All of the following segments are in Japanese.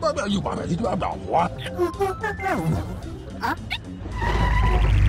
you you bother you bother what?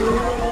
Oh!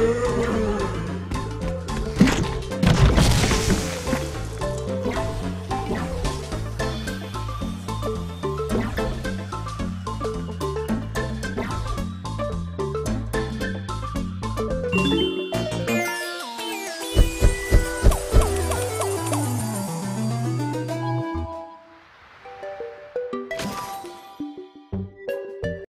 River.